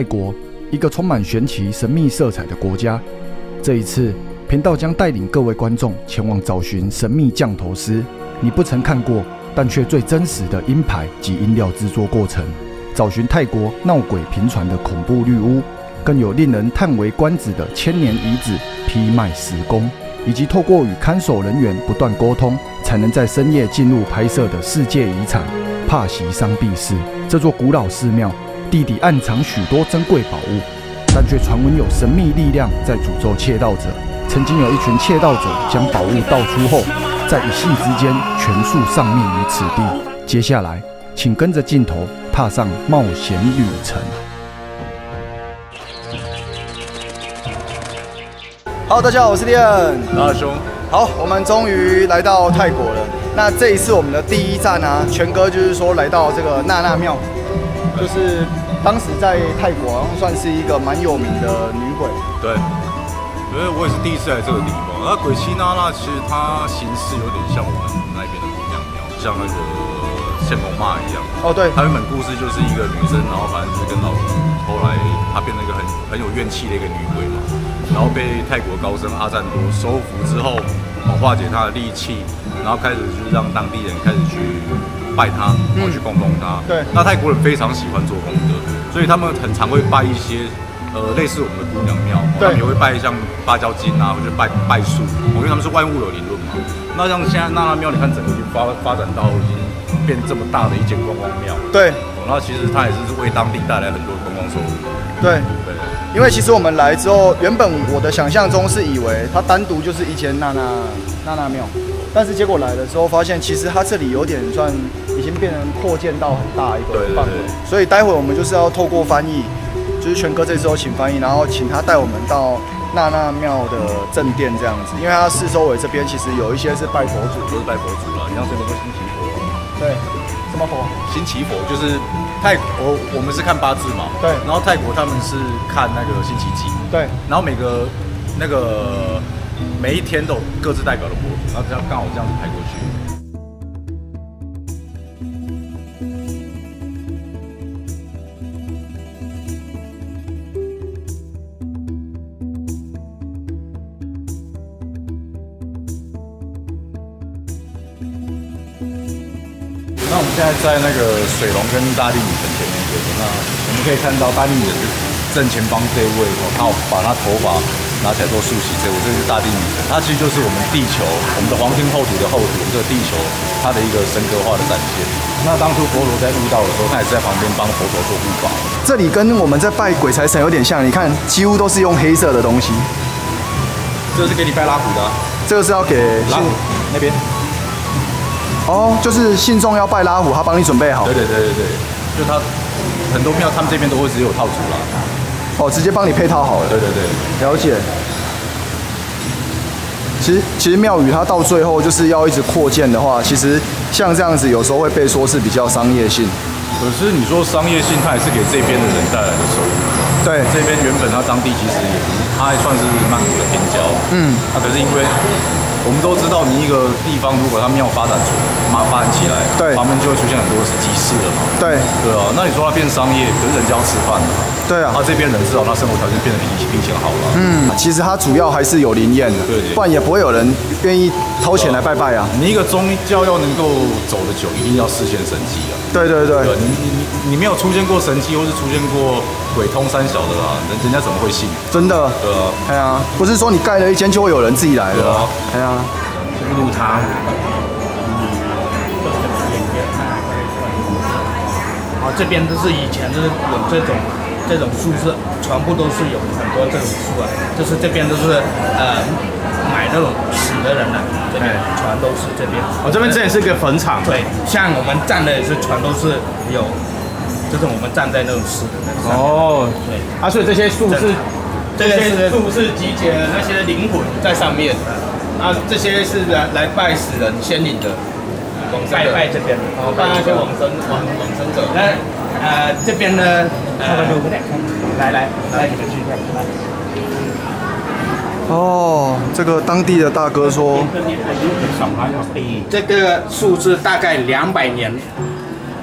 泰国，一个充满玄奇神秘色彩的国家。这一次，频道将带领各位观众前往找寻神秘降头师，你不曾看过，但却最真实的音牌及音料制作过程，找寻泰国闹鬼频传的恐怖绿屋，更有令人叹为观止的千年遗址劈脉石宫，以及透过与看守人员不断沟通，才能在深夜进入拍摄的世界遗产帕席桑壁寺。这座古老寺庙地底暗藏许多珍贵宝物，但却传闻有神秘力量在诅咒窃盗者。曾经有一群窃盗者将宝物盗出后，在一夕之间全数丧命于此地。接下来，请跟着镜头踏上冒险旅程。Hello，大家好，我是 D N，。大兄，好，我们终于来到泰国了。那这一次我们的第一站啊，全哥就是说来到这个娜娜庙，就是当时在泰国好像算是一个蛮有名的女鬼。对，因为我也是第一次来这个地方。那鬼妻娜娜其实它形式有点像我们那边的姑娘庙，像那个献红妈一样。哦，对，她原本故事就是一个女生，然后反正就是跟老公，后来她变成一个很很有怨气的一个女鬼嘛，然后被泰国高僧阿赞多收服之后，哦化解她的戾气，然后开始就是让当地人开始去拜他，然后去供奉他。对那泰国人非常喜欢做功德，所以他们很常会拜一些。呃，类似我们的姑娘庙，他们也会拜像芭蕉精啊，或者拜拜树，哦因为他们是万物有灵论嘛。那像现在娜娜庙，你看整个已经发发展到已经变这么大的一间观光庙，对，哦，那其实它也是为当地带来很多观光收入。对。对，因为其实我们来之后，原本我的想象中是以为它单独就是一间娜娜娜娜庙，但是结果来的时候发现，其实它这里有点算已经变成扩建到很大一个范围，所以待会我们就是要透过翻译，就是全哥这次有请翻译，然后请他带我们到娜娜庙的正殿这样子，因为它四周围这边其实有一些是拜佛祖，都是拜佛祖了。你像这边都新奇佛，对，什么佛？新奇佛就是泰国，我们是看八字嘛，对。然后泰国他们是看那个星期几，对，然后每个那个每一天都各自代表的佛祖，然后这样刚好这样子排过去。那我们现在在那个水龙跟大地女神前面，那我们可以看到大地女神正前方这位哦，她把她头发拿起来做梳洗，这我这是大地女神，它其实就是我们地球，我们的黄金后土的后土，这个地球它的一个神格化的展现。那当初佛陀在悟道的时候，他也是在旁边帮佛陀做护法。这里跟我们在拜鬼财神有点像，你看几乎都是用黑色的东西，这是给你拜拉虎的、啊，这个是要给信拉虎那边。哦，就是信众要拜拉虎，他帮你准备好对，对对对对，就他很多庙他们这边都会只有套组啦。哦，直接帮你配套好了。对对对。了解。其实其实庙宇它到最后就是要一直扩建的话，其实像这样子有时候会被说是比较商业性。可是你说商业性，它也是给这边的人带来的收益。对这边原本它当地其实也不是，它还算是曼谷的边郊。嗯，那、可是因为我们都知道，你一个地方如果它庙发展出发发展起来，对旁边就会出现很多集市了嘛。对对啊，那你说它变商业，可是人家要吃饭的、对啊他。这边人至少他生活条件变得比以比以前好了。嗯，其实它主要还是有灵验的，对对不然也不会有人愿意掏钱来拜拜啊。你一个宗教要能够走得久，一定要实现神迹啊。对对对对，你你你你没有出现过神迹，或是出现过鬼通三小的啦，人人家怎么会信？真的。对啊，哎呀，不是说你盖了一间就会有人自己来的对啊。哎呀，入堂。啊，这边都是以前就是有这种这种树是全部都是有很多这种树啊，就是这边都是呃买那种死的人的、这边全都是这边。我、这边这也是个坟场，对，像我们站的也是全都是有，就是我们站在那种死的人上面。哦，对，啊，所以这些树是这些树是集结了那些灵魂在上面，啊，这些是来来拜死人先领的，往生拜的拜这边，哦，拜那些往生往往生者。那呃这边呢，呃，来来来，你们去看，来。哦，这个当地的大哥说，这个树是大概两百年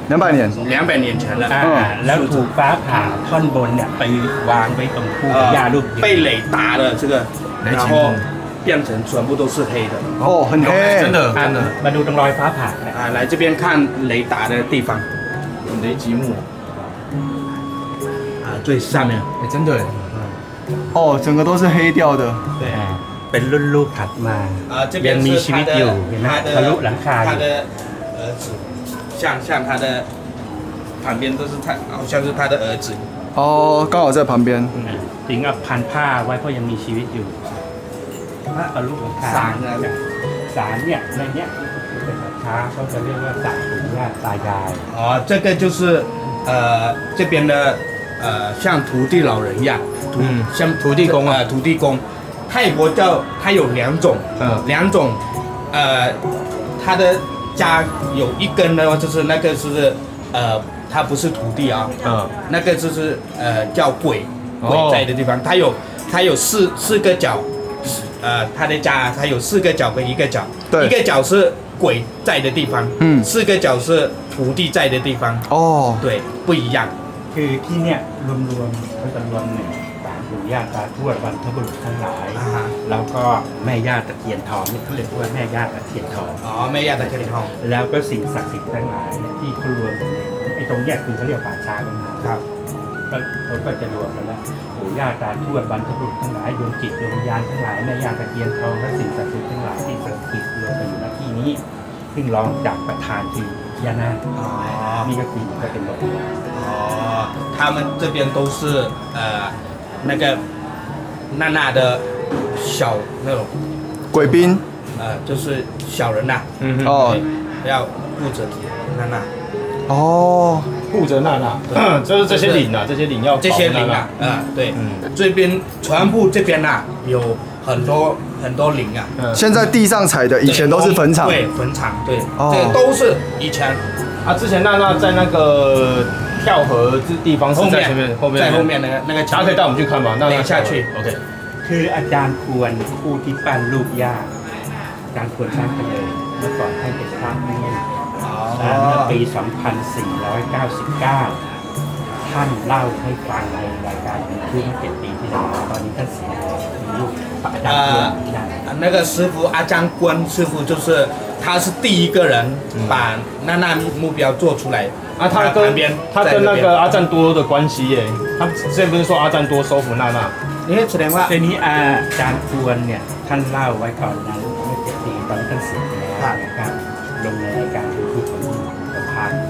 两百年，两百年前了， อ่าแล้วถูกฟ้าผ่าท่อนบนเนี่ยไปวางไว้ตรงคู่กับหญ้าลูก 被雷打了这个，然后 变成全部都是黑的。哦，很黑，真的 อ่ะ 真的 มาดูตรงรอยฟ้าผ่าเนี่ย 啊，来这边看雷打的地方雷击木，啊，最上面。哎，真的耶，哦，整个都是黑掉的，对 อ่าเป็นรุ่นลูกถัดมา 啊，这 ยัง 边 มี 是 ชี 他 วิตอยู่ 的 เห็นไหม 他 ทะลุ 的 หลังคาอ 他 ยู่ 的儿子，像像他的旁边都是他，好像是他的儿子。哦，刚好在旁边， อ่าถึงเอาพันผ้าไว้เพราะยังมีชีวิตอยู่ พระอรุณคา สารนะ สารเนี่ยในเนี้ยเป็นแบบช้าเขาจะเรียกว่าสารปู่ย่าตายาย 哦，这个就是呃这边的呃像土地老人一样，土、嗯像土地公啊、呃，土地公，泰国叫它有两种，嗯两种，呃，他的家有一根的话，就是那个是呃，它不是土地啊，嗯，那个就是呃叫鬼哦鬼在的地方，它有它有四四个角， 呃，它的家它有四个角跟一个角，对一个角是鬼在的地方，嗯四个角是土地在的地方，哦，对，不一样。 คือที่เนี่ยรวมๆเขาจะรวมหนึ่งสารปู่ย่าตาทวดบรรพบุรุษทั้งหลาย อ่าฮะ แล้วก็แม่ย่าตะเคียนทองนี่เขาเรียกว่าแม่ย่าตะเคียนทอง 哦，没亚的这里哈， แล้วก็สิ่งศักดิ์สิทธิ์ทั้งหลายเนี่ยที่เขารวมอยู่ในไอ้ตรงเนี้ยคือเขาเรียกป่าช้ากันมา ครับ ก็ เขาก็จะรวมกันแล้วปู่ย่าตาทวดบรรพบุรุษทั้งหลายดวงจิตดวงวิญญาณทั้งหลายแม่ย่าตะเคียนทองและสิ่งศักดิ์สิทธิ์ทั้งหลายที่สถิตรวมกันอยู่ณที่นี้ ซึ่งรองจากประธานคือยานาค 哦 นี่ก็คือก็เป็นบท 哦，他们这边都是呃那个娜娜的小那种贵宾，呃就是小人呐、嗯哼，哦对要负责娜娜。哦， 护着娜娜，就是这些领啊，这些领要这些灵啊，啊、对，这边全部这边呐、有很多很多灵啊，嗯，现在地上踩的以前都是坟场，对，坟场，对，哦这个都是以前啊，之前娜娜在那个跳河这地方是后面在前面，后面在后，面那个那个大家可以带我们去看吗？娜娜等一下去，OK， คืออาจารย์ควรผู้ที่ปั้นรูปย่าอาจารย์ควรสร้างกันเลยเมื่อก่อนท่านเป็นพระ นี่อ่าเมื่อปี 2499 ท่านเล่าให้ฟังในรายการยูทูบเมื่อเจ็ดปีที่แล้วตอนนี้ท่านเสียแล้วมีลูกอาจารย์ควรที่ได้ 啊那个师傅阿张关师傅就是他是第一个人把娜娜目标做出来啊，他跟旁边他跟那个阿赞多的关系耶，他之前不是说阿赞多收服娜娜？你แสดงว่า ทีนี้อาจารย์ควรเนี่ยท่านเล่าไว้ก่อนนั้นเมื่อเจ็ดปีตอนท่านเสียไปแล้วนะครับ ลงในรายการยูทูบของประพันธ์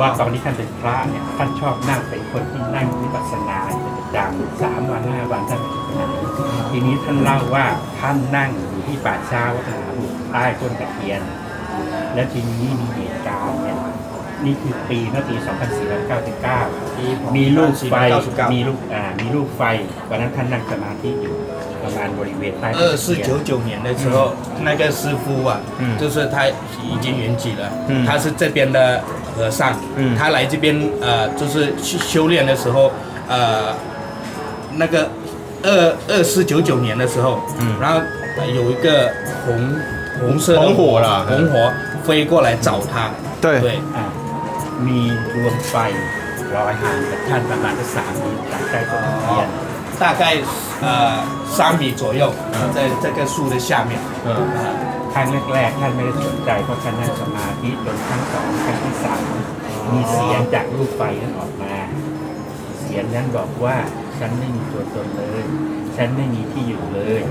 ว่าตอนที่ท่านเป็นพระเนี่ยท่านชอบนั่งเป็นคนที่นั่งวิปัสสนาเป็นประจำสามวันห้าวันท่านไม่ได้ไปไหนทีนี้ท่านเล่าว่าท่านนั่งอยู่ที่ป่าช้าวัฒนาบุตรใต้ต้นตะเคียน และทีนี้มีเหตุการณ์เนี่ยนี่คือปีเมื่อปี 2499 มีลูกไฟ2499มีลูกอ่ามีลูกไฟวันนั้นท่านนั่งสมาธิอยู่ ประมาณบริเวณใต้ต้น 二 ตะ 四 เคียน 九九年的时候，那个师傅啊，嗯就是他已经圆寂了，嗯他是这边的和尚，嗯他来这边呃，就是去修炼的时候，呃，那个二二四九九年的时候，嗯然后呃有一个红红色的红火啦红火飞过来找他，对，对， อ่ามีดวงไฟลอยห่างจากท่านประมาณสักสามเมตรจากใต้ต้นตะเคียน 大概呃三米左右，在这个树的下面，嗯，啊、 ครั้งแรกๆท่านไม่ได้สนใจเพราะท่านนั่งสมาธิจนครั้งสองครั้งที่สามมีเสียงจากลูกไฟนั้นออกมา เสียงนั้นบอกว่าฉันไม่มีตัวตนเลย ฉันไม่มีที่อยู่เลย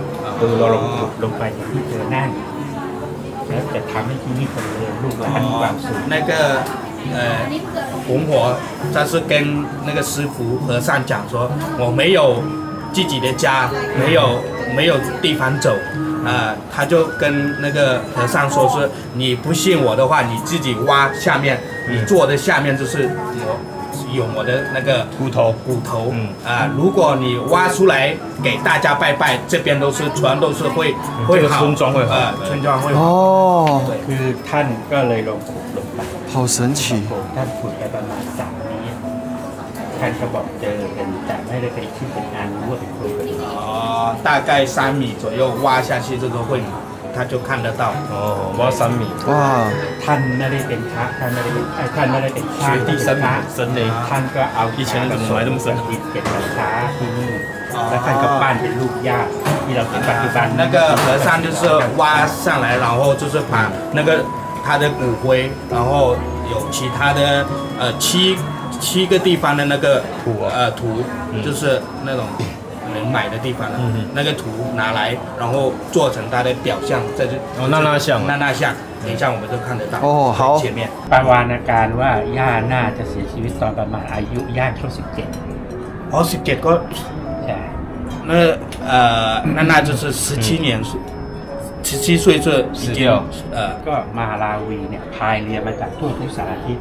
ดูเราลงลงไปอย่างที่เธอนั่งแล้วจะทำให้ที่นี่คนเดินลูกหลานมีความสุข 那个呃红火，他是跟那个师傅和尚讲说，我没有 自己的家，没有没有地方走，啊、他就跟那个和尚说是，你不信我的话，你自己挖下面，你坐的下面就是我有我的那个骨头，骨头，嗯啊、如果你挖出来给大家拜拜，这边都是全都是会会好，这个村庄会好呃，对村庄会好，哦，คือท่านก็เลยลงขุดลงไป 好神奇， ท่านขุดไปประมาณสาม เมตรท่านก็บอกเจอกันแต่ไม่ได้เป็นชื่อเป็นอันรู้ว่าเป็นโครงกระดูก 哦，大概三米左右挖下去，这个会 他就看得到。哦，我要三米，哇， ท่านไม่ได้เป็นพระท่านไม่ได้เป็นเอ้ยท่านไม่ได้เป็นพระ 学弟三米 พระ 深嘞， ท่านก็เอา 以前怎么埋那么深อิฐเก็บรักษาที่นี่แล้วท่านก็ปั้นเป็นรูปญาติที่เราเห็นปัจจุบัน 那个和尚就是挖上来，然后就是把那个他的骨灰，然后有其他的呃七 七个地方的那个土啊呃土，就是那种人买的地方的、嗯那个土拿来，然后做成他的表象，这就哦那那像啊那那像，等一下我们就看得到。哦好前面 ปาวานการว่าย่าน่าจะเสียชีวิตตอนประมาณอายุย่างเข้าสิบเจ็ด 哦，十几个， ใช่ 那呃那那就是十七年， 十七岁是已经死掉呃 ก็มาลาวีเนี่ยพายเรือมาจากทั่วทุกสารทิศ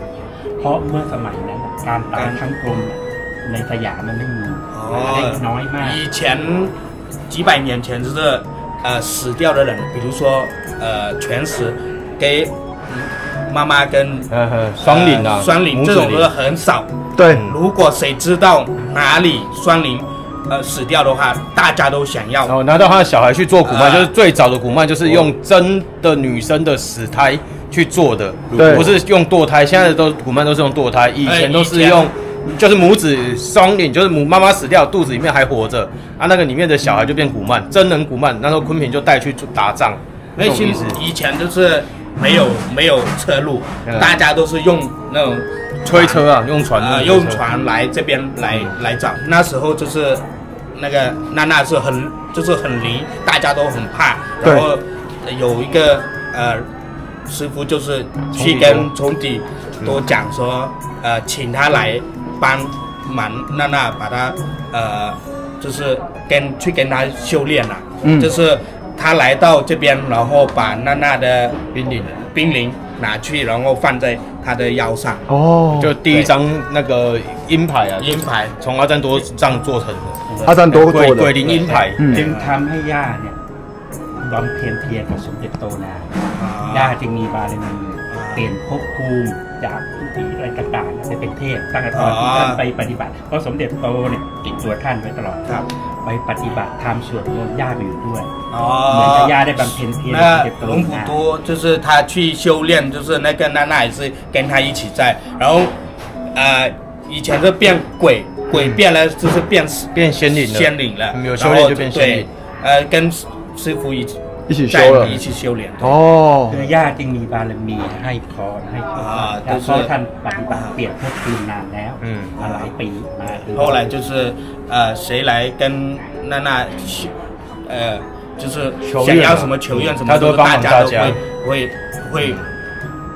เพราะเมื่อสมัยนั้นน่ะการตายทั้งกลมน่ะในสยามมันไม่มีหาได้น้อยมาก 以前几百年前就是呃死掉的人，比如说呃全死给嗯妈妈跟呵呵，双领啊，呃双领母子领这种的很少。对，如果谁知道哪里双领 呃死掉的话，大家都想要。然后拿到他的小孩去做古曼，啊就是最早的古曼，就是用真的女生的死胎去做的，不是用堕胎。现在的都古曼都是用堕胎，以前都是用，就是母子双领，就是母妈妈死掉，肚子里面还活着，啊，那个里面的小孩就变古曼，真人古曼。那时候昆平就带去打仗，那些这种意思。以前就是没有没有车路嗯，大家都是用那种推车啊，用船，啊，用船来这边来来找。那时候就是那个娜娜是很就是很灵，大家都很怕。对然后有一个呃师傅就是去跟崇底多讲说，呃，请他来帮忙娜娜把他呃就是跟去跟他修炼了、嗯就是他来到这边，然后把娜娜的冰凌，冰凌拿去，然后放在他的腰上，哦，就第一张那个鹰牌啊，银牌。从阿赞多杖做成的，阿赞多鬼做的鬼灵鹰牌，嗯 จึงทำให้ย่าเนี่ยบำเพ็ญเพียรกับสมเด็จโตนาย่าจึงมีบารมีเปลี่ยนภพภูมิจากผู้ที่อะไรต่างๆไปเป็นเทพตั้งแต่ตอนที่ท่านไปปฏิบัติ เพราะสมเด็จโตเนี่ยติดตัวท่านไว้ตลอด ครับ ไปปฏิบัติทำสวดมนต์ย่าไปอยู่ด้วย 哦 เหมือนกับย่าได้บำเพ็ญเพียรสม 那 เด็จโต 龙普 นา 多就是他去修炼，就是那个娜娜也是跟他一起在，然后呃以前是变鬼，鬼变了就是变变仙灵了仙灵了，嗯有修炼就变仙灵然后对，呃跟师傅一起 一起修在了一起修炼。哦 คื，อย่าจึงมีบารมีให้พรให้พร อ่า แล้ว 就是 เพราะท่านปฏิบัติเปลี่ยนภพภูมินานแล้ว 嗯 มาหลายปีมา 后来就是呃谁来跟娜娜修呃就是求愿啊想要什么求愿什么，他都会帮大忙大家家都会会会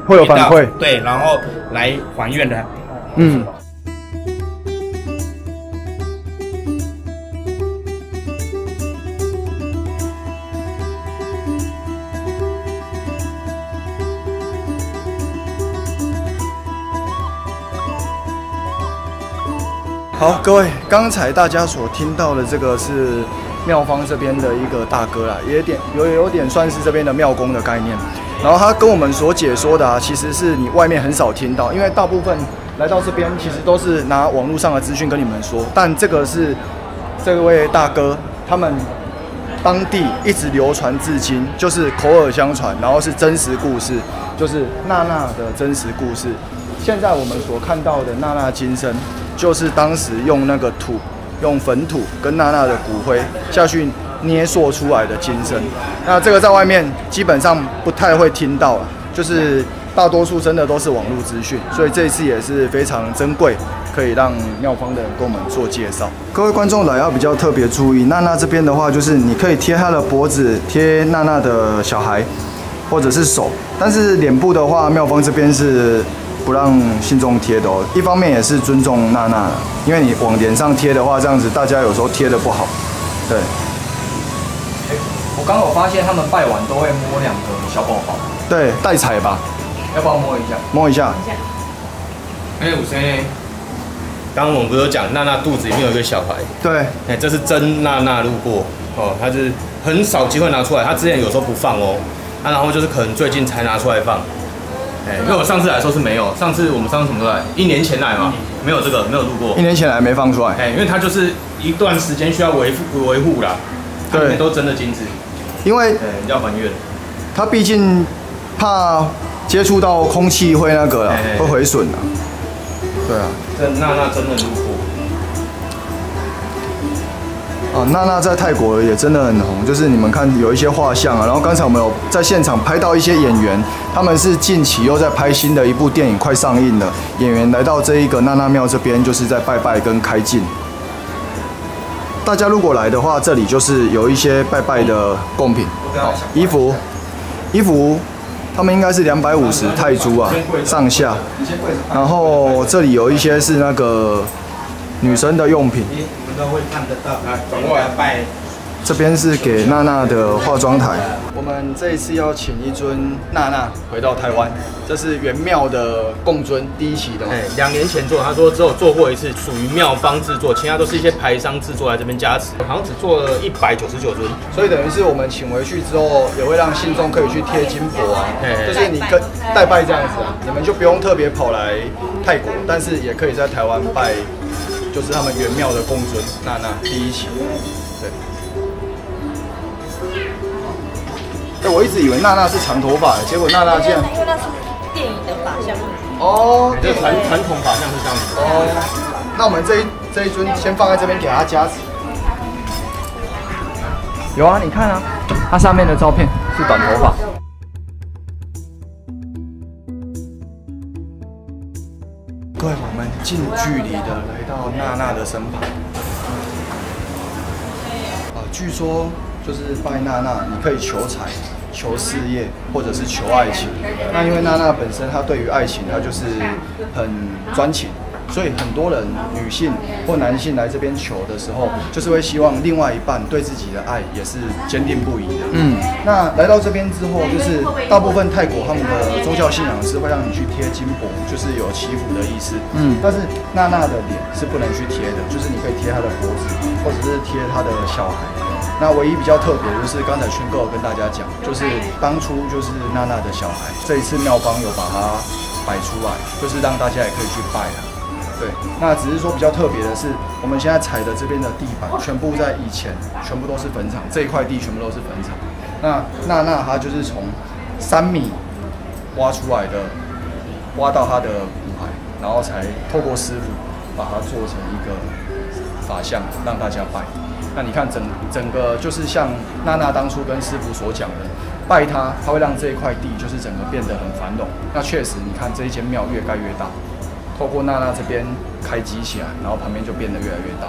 会有反到馈，对，然后来还愿的。嗯， 好，各位，刚才大家所听到的这个是妙方这边的一个大哥啦，也点有有点算是这边的庙公的概念。然后他跟我们所解说的啊，其实是你外面很少听到，因为大部分来到这边其实都是拿网络上的资讯跟你们说，但这个是这位大哥他们当地一直流传至今，就是口耳相传，然后是真实故事，就是娜娜的真实故事。现在我们所看到的娜娜今生，就是当时用那个土、用粉土跟娜娜的骨灰下去捏塑出来的金身。那这个在外面基本上不太会听到了，就是大多数真的都是网络资讯，所以这一次也是非常珍贵，可以让妙方的人跟我们做介绍。各位观众来要比较特别注意，娜娜这边的话，就是你可以贴她的脖子，贴娜娜的小孩，或者是手，但是脸部的话，妙方这边是不让信众贴的哦。一方面也是尊重娜娜，因为你往脸上贴的话，这样子大家有时候贴的不好，对。我刚好发现他们拜完都会摸两个小宝宝，对，带彩吧，要不要摸一下？摸一下。哎，五生，刚刚我们不是有讲娜娜肚子里面有一个小孩，对，哎，这是真娜娜路过哦，她是很少机会拿出来，她之前有时候不放哦，啊，然后就是可能最近才拿出来放，哎，因为我上次来说是没有，上次我们上次什么时候来？一年前来嘛，没有这个，没有路过一，年前来没放出来。哎，因为它就是一段时间需要维护维护啦，对都真的精致，因为对，要还愿，它毕竟怕接触到空气会那个啦嘿嘿会毁损啊。对啊，这娜娜真的路过。啊，娜娜在泰国也真的很红，就是你们看有一些画像啊，然后刚才我们有在现场拍到一些演员，他们是近期又在拍新的一部电影，快上映了，演员来到这一个娜娜庙这边，就是在拜拜跟开镜。大家如果来的话，这里就是有一些拜拜的贡品，好衣服，衣服，他们应该是两百五十泰铢啊上下，然后这里有一些是那个女生的用品。我们都会看得到啊，转过来拜。这边是给娜娜的化妆台。我们这一次要请一尊娜娜回到台湾，这是元庙的供尊第一期的嘛。哎，两年前做，他说只有做过一次，属于庙方制作，其他都是一些牌商制作来这边加持，好像只做了一百九十九尊。所以等于是我们请回去之后，也会让信众可以去贴金箔啊就是你跟代拜这样子啊，你们就不用特别跑来泰国，但是也可以在台湾拜，就是他们元庙的供尊娜娜第一期。对。哎，我一直以为娜娜是长头发，结果娜娜竟然因为那是电影的法相。哦，这传传统法像是这样子。哦，那我们这一这一尊先放在这边给他加持。有啊，你看啊，它上面的照片是短头发。各位，我们近距离的来到娜娜的身旁。啊，据说就是拜娜娜，你可以求财、求事业，或者是求爱情。那因为娜娜本身她对于爱情，她就是很专情，所以很多人女性或男性来这边求的时候，就是会希望另外一半对自己的爱也是坚定不移的。嗯，那来到这边之后，就是大部分泰国他们的宗教信仰是会让你去贴金箔，就是有祈福的意思。嗯，但是娜娜的脸是不能去贴的，就是你可以贴她的脖子，或者是贴她的小孩。那唯一比较特别的就是刚才圈哥跟大家讲，就是当初就是娜娜的小孩，这一次庙方有把它摆出来，就是让大家也可以去拜啊。对，那只是说比较特别的是，我们现在踩的这边的地板，全部在以前全部都是坟场，这一块地全部都是坟场。那娜娜她就是从三米挖出来的，挖到她的骨骸，然后才透过师傅把它做成一个法像，让大家拜。那你看整整个就是像娜娜当初跟师傅所讲的，拜他，他会让这一块地就是整个变得很繁荣。那确实，你看这一间庙越盖越大，透过娜娜这边开机起来，然后旁边就变得越来越大。